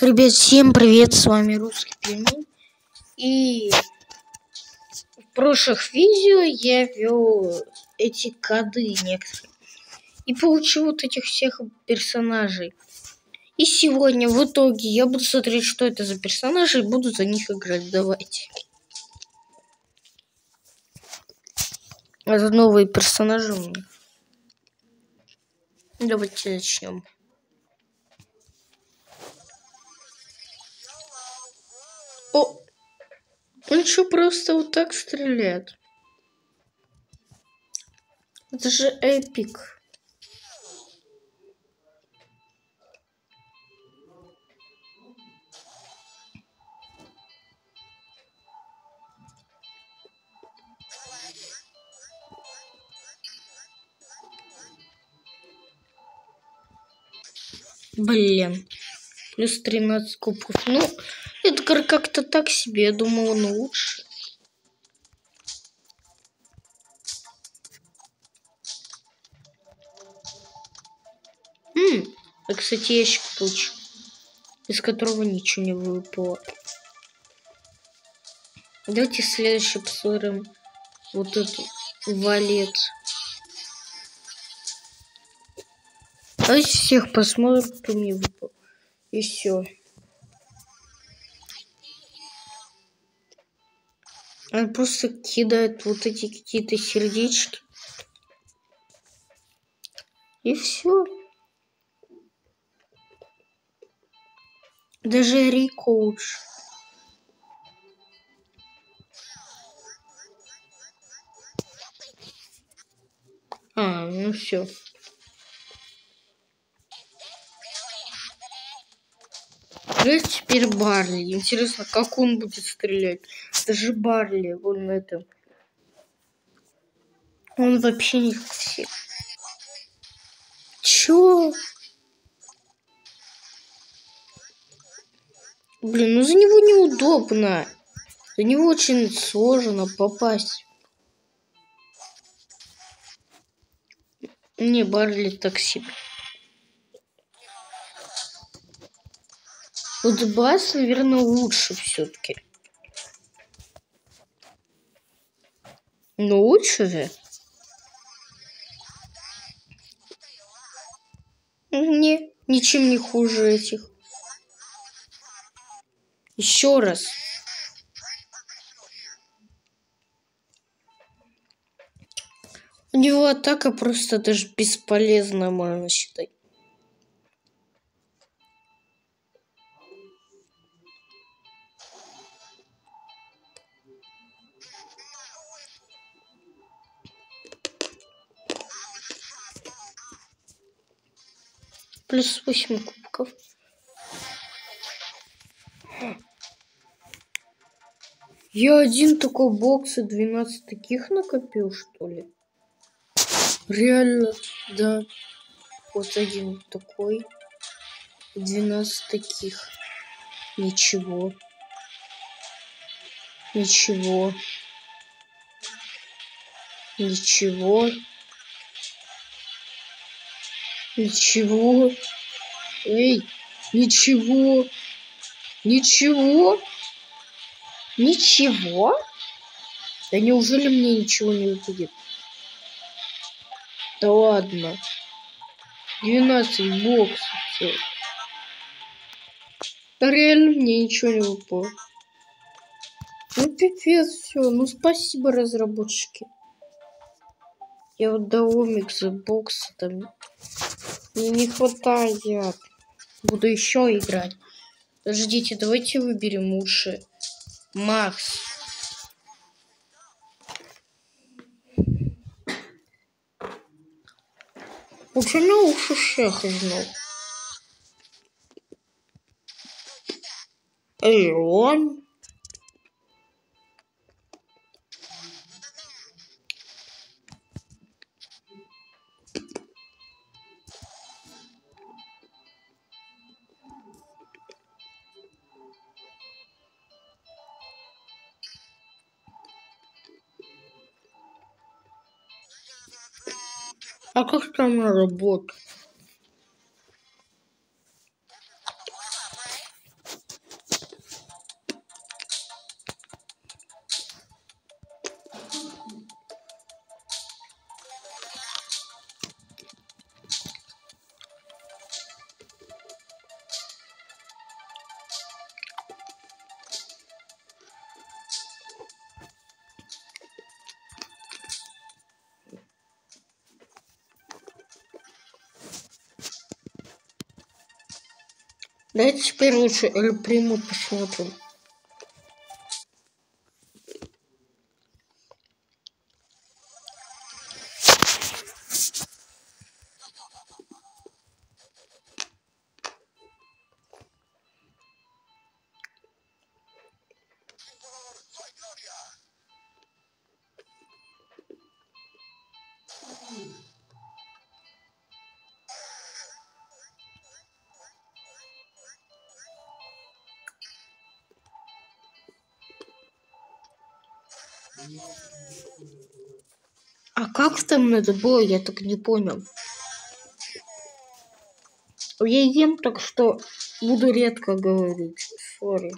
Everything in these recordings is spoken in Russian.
Ребят, всем привет, с вами Русский Пельмень. И в прошлых видео я вел эти коды некоторые. И получил вот этих всех персонажей. И сегодня в итоге я буду смотреть, что это за персонажи, и буду за них играть. Давайте. Это новые персонажи у меня. Давайте начнем. О! Он что, просто вот так стреляет? Это же эпик. Блин. Плюс 13 кубков. Ну, Эдгар как-то так себе. Я думал, он лучше. Хм, а, кстати, ящик получил, из которого ничего не выпало. Давайте следующий посмотрим вот эту валет. Давайте всех посмотрим, кто мне выпал. И все. Он просто кидает вот эти какие-то сердечки. И все. Даже рекоуч. А, ну все. Есть теперь Барли. Интересно, как он будет стрелять. Даже Барли, вон это. Он вообще не как все. Чё? Блин, ну за него неудобно. За него очень сложно попасть. Не, Барли так себе. Вот бас, наверное, лучше все-таки. Но лучше же. Не, ничем не хуже этих. Еще раз. У него атака просто даже бесполезная, можно считать. Плюс 8 кубков. Я один такой бокс и 12 таких накопил, что ли? Реально, да. Вот один такой. 12 таких. Ничего. Ничего. Ничего. Ничего. Эй, ничего. Ничего. Ничего? Да неужели мне ничего не выпадет? Да ладно. 12 боксов. Все. Реально мне ничего не выпало. Ну пипец, все. Ну спасибо, разработчики. Я вот до омикса бокса там мне не хватает. Буду еще играть. Подождите, давайте выберем уши. Макс. Лучше на уши шех знал. Эльон. А как там работает? Давайте теперь лучше Эль Приму посмотрим. А как там надо было, я так не понял. Я ем, так что буду редко говорить. Сори.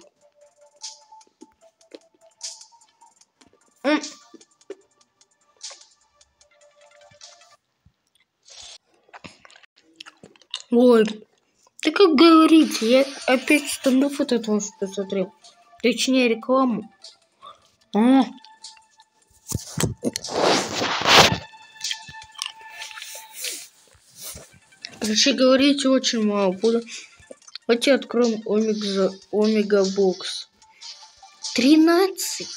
Ой, ты как говорите, я опять этот ваш посмотрел. Точнее, рекламу. А, Короче, говорить очень мало буду. Давайте откроем Омега, Омега Бокс. 13.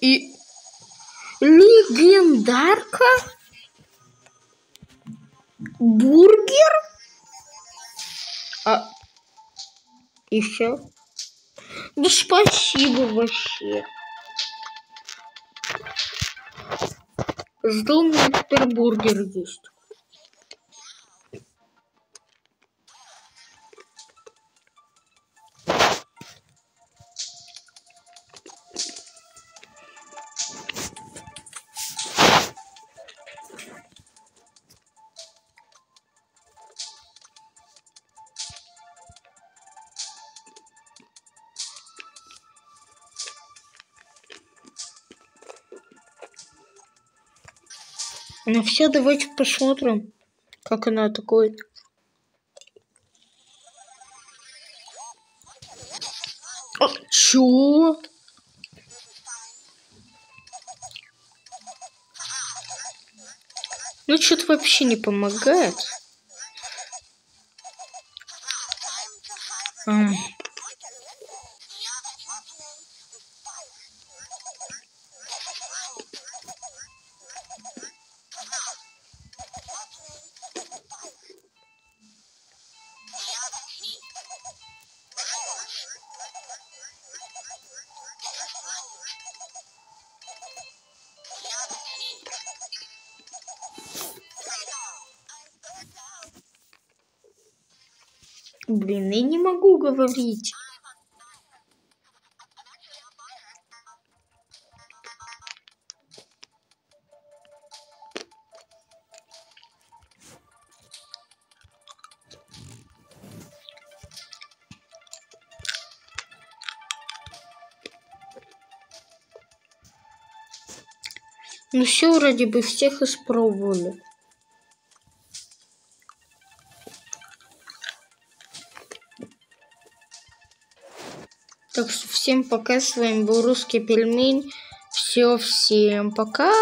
И легендарка бургер а еще да спасибо вообще Жду, у меня бургер есть. Ну все, давайте посмотрим, как она атакует. А, чё? Ну, что-то вообще не помогает. Блин, я не могу говорить. Ну все, вроде бы всех испробовали. Так что всем пока, с вами был Русский Пельмень. Все, всем пока.